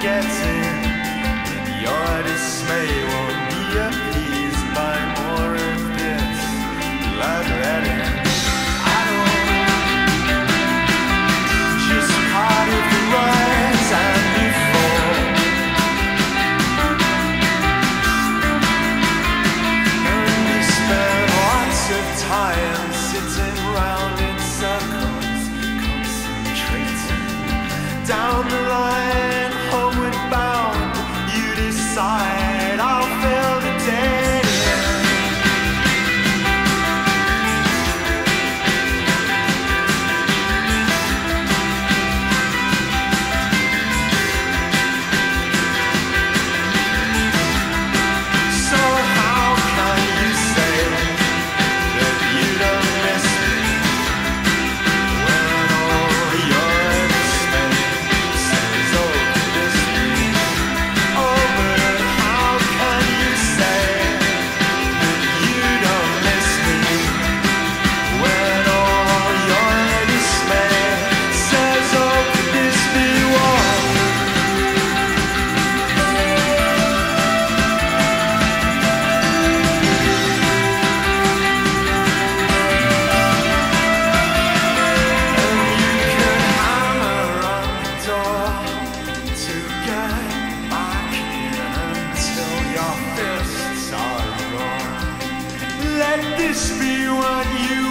gets in. Your dismay won't be appeased by more of this blood redding. I don't just part of the rise and. And we spend lots of time sitting round in circles, concentrating down the line. Let this be what you